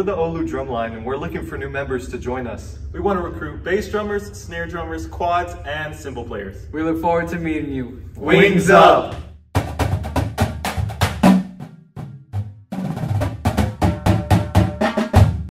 We're the OLLU Drumline and we're looking for new members to join us. We want to recruit bass drummers, snare drummers, quads, and cymbal players. We look forward to meeting you. Wings, Wings up!